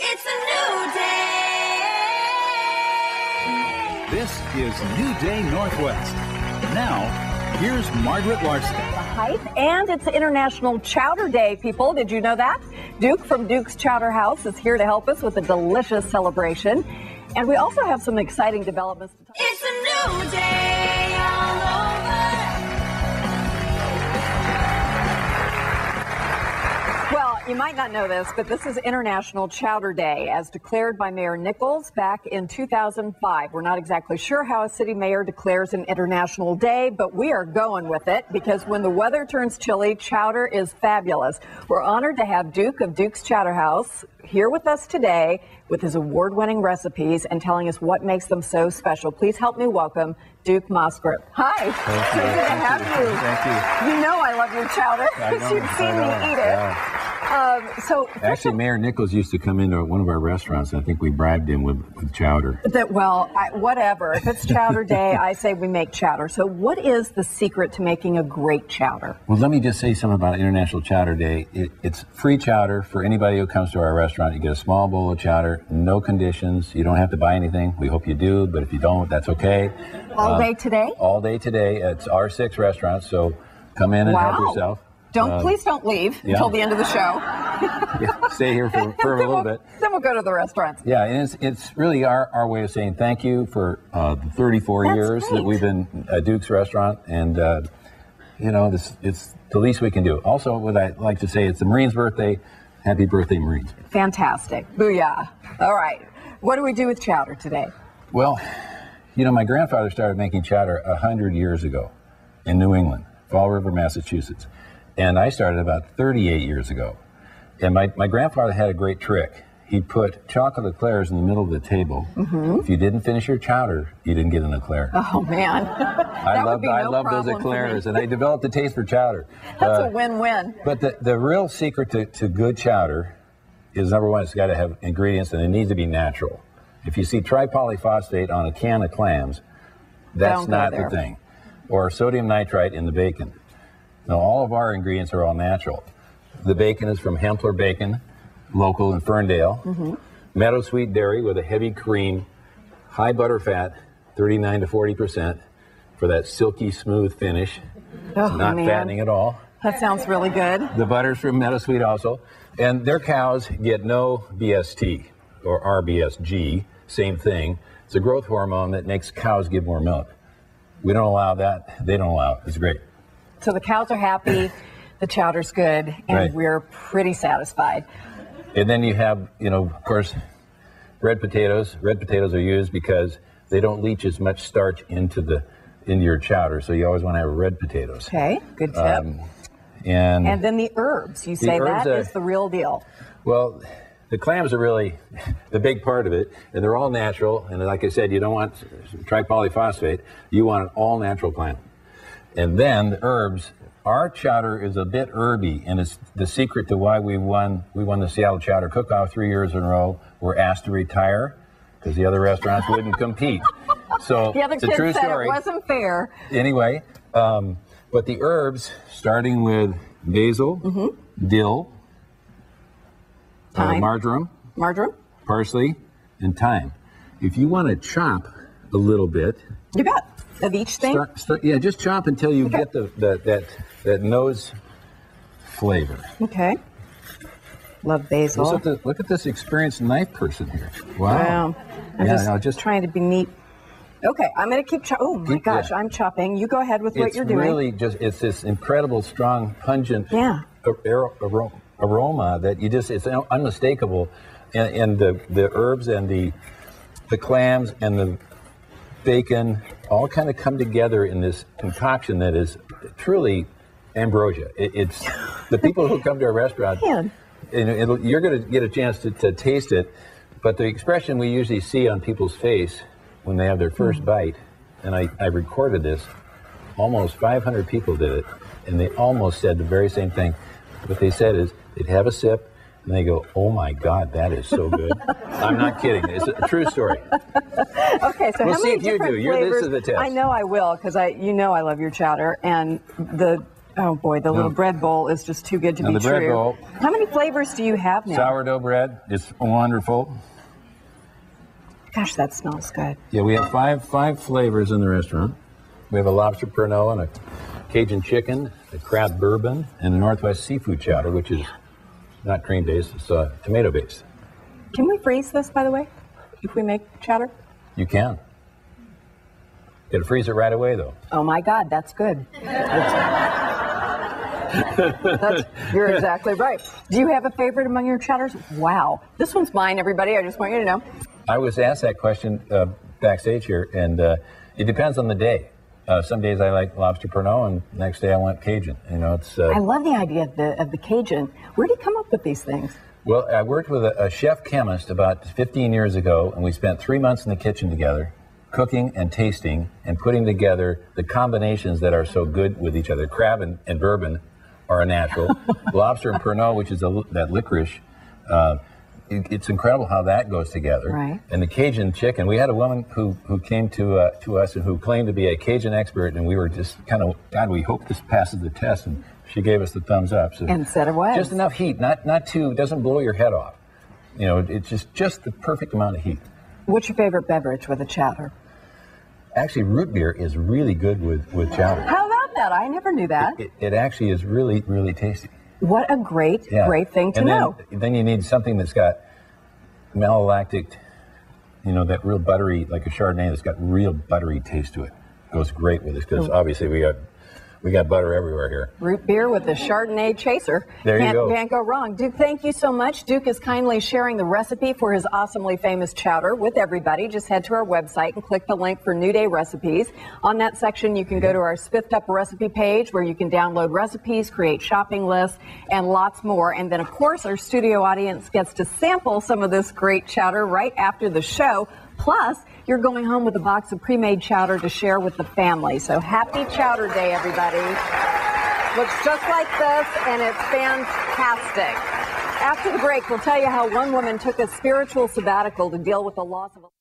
It's a new day. This is New Day Northwest. Now, here's Margaret Larson. The hype, and it's International Chowder Day, people. Did you know that? Duke from Duke's Chowder House is here to help us with a delicious celebration. And we also have some exciting developments to talk It's a new day you might not know this, but this is International Chowder Day, as declared by Mayor Nickels back in 2005. We're not exactly sure how a city mayor declares an international day, but we are going with it because when the weather turns chilly, chowder is fabulous. We're honored to have Duke of Duke's Chowder House here with us today with his award winning recipes and telling us what makes them so special. Please help me welcome Duke Moscrip. Hi. Thank So you. good to have you. you. Thank you. You know I love your chowder because you've seen me eat it. yeah. Um, so Actually, Mayor Nickels used to come into one of our restaurants. and I think we bribed him with, with chowder. that well, I, whatever. If it's chowder day, I say we make chowder. So what is the secret to making a great chowder? Well, let me just say something about International Chowder Day. It, it's free chowder for anybody who comes to our restaurant. You get a small bowl of chowder, no conditions. You don't have to buy anything. We hope you do, but if you don't, that's okay. All Uh, day today? All day today. It's our six restaurants, so come in and help yourself. Don't Uh, please don't leave yeah. until the end of the show. yeah, stay here for, for a little we'll, bit. then we'll go to the restaurants. Yeah, and it's, it's really our, our way of saying thank you for uh, the 34 That's years great. that we've been at Duke's Restaurant, and uh, you know, this it's the least we can do. Also, what I like to say, it's the Marines' birthday. Happy birthday, Marines! Fantastic. Booyah. All right. What do we do with chowder today? Well, you know, my grandfather started making chowder a hundred years ago in New England, Fall River, Massachusetts, and I started about 38 years ago. And my, my grandfather had a great trick. He put chocolate eclairs in the middle of the table. If you didn't finish your chowder, you didn't get an eclair. Oh man. I love be I love those problem for me. eclairs, and I developed a taste for chowder. That's Uh, a win-win. but the, the real secret to, to good chowder is number one, it's got to have ingredients, and it needs to be natural. If you see tripolyphosphate on a can of clams, that's not there. the thing. Or sodium nitrite in the bacon. Now, all of our ingredients are all natural. The bacon is from Hempler Bacon, local in Ferndale. Mm-hmm. Meadow Sweet Dairy with a heavy cream, high butter fat, 39 to 40 percent, for that silky smooth finish. Oh, not man. fattening at all. That sounds really good. The butter's from Meadowsweet also. And their cows get no BST or RBSG, same thing. It's a growth hormone that makes cows give more milk. We don't allow that. They don't allow it. It's great. So the cows are happy, the chowder's good, and Right. we're pretty satisfied. And then you have, you know, of course, red potatoes. Red potatoes are used because they don't leach as much starch into the into your chowder, so you always want to have red potatoes. Okay, good tip. Um, And, and then the herbs. You say herbs that are- is the real deal. Well, the clams are really the big part of it, and they're all natural. And like I said, you don't want tripolyphosphate. You want an all natural clam. And then the herbs. Our chowder is a bit herby, and it's the secret to why we won. We won the Seattle Chowder Cook-Off three years in a row. We're asked to retire because the other restaurants wouldn't compete. So The other it's a true said story it wasn't fair. anyway, um, but the herbs, starting with basil, dill, uh, marjoram, Marjoram? parsley, and thyme. If you want to chop a little bit, You bet. Of each thing? start, start, yeah, just chop until you get the, the that that nose flavor. Okay. Love Look basil. at, the, look at this experienced knife person here. Wow. Wow. I'm Yeah, just, no, just- trying to be neat. Okay, I'm going to keep chopping. Oh my Keep- gosh, yeah. I'm chopping. You go ahead with what it's you're doing. It's really just it's this incredible strong pungent Yeah. ar- ar- aroma that you just it's unmistakable and, and the the herbs and the the clams and the bacon all kind of come together in this concoction that is truly ambrosia. It, it's the people who come to our restaurant and it'll, you're going to get a chance to, to taste it but the expression we usually see on people's face when they have their first mm. bite and I, I recorded this almost 500 people did it, and they almost said the very same thing. What they said is they'd have a sip, and they go, "Oh my God, that is so good." I'm not kidding. It's a true story. Okay, so We'll how see many if you do. You're- this is the test. I know I will because I, you know, I love your chowder, and the Oh boy, the little No. bread bowl is just too good to Now, be the bread true. bowl- How many flavors do you have now? Sourdough bread is wonderful. Gosh, that smells good. Yeah, we have five five flavors in the restaurant. We have a lobster pernod and a Cajun chicken, a crab bourbon, and a Northwest seafood chowder, which is not cream based, it's uh, tomato based. Can we freeze this, by the way, if we make chowder? You can. Gotta freeze it right away, though. Oh my God, that's good. That's, you're exactly right. Do you have a favorite among your chowders? Wow, this one's mine, everybody. I just want you to know. I was asked that question uh, backstage here, and uh, it depends on the day. Uh, some days I like lobster pernod, and next day I want Cajun. You know, it's. Uh, I love the idea of the of the Cajun. Where do you come up with these things? Well, I worked with a, a chef chemist about 15 years ago, and we spent three months in the kitchen together, cooking and tasting and putting together the combinations that are so good with each other. Crab and, and bourbon are a natural. Lobster and Pernod, which is a, that licorice, uh, it- it's incredible how that goes together. Right. And the Cajun chicken. We had a woman who, who came to uh, to us and who claimed to be a Cajun expert, and we were just kind of, God, we hope this passes the test. And she gave us the thumbs up. So And said it was. Just enough heat, not not too, doesn't blow your head off. You know, it's just just the perfect amount of heat. What's your favorite beverage with a chowder? Actually, root beer is really good with with chowder. How about that? I never knew that. It, it actually is really really tasty. What a great, Yeah. great thing to and then, know. Then you need something that's got malolactic, you know, that real buttery, like a Chardonnay that's got real buttery taste to it. Goes great with this Mm. because obviously we got we got butter everywhere here. Root beer with the Chardonnay chaser. There you can't, go. Can't go wrong. Duke, thank you so much. Duke is kindly sharing the recipe for his awesomely famous chowder with everybody. Just head to our website and click the link for New Day recipes. On that section, you can go to our Spiffed Up recipe page where you can download recipes, create shopping lists, and lots more. And then, of course, our studio audience gets to sample some of this great chowder right after the show. Plus, you're going home with a box of pre-made chowder to share with the family. So happy Chowder Day, everybody. Looks just like this, and it's fantastic. After the break, we'll tell you how one woman took a spiritual sabbatical to deal with the loss of a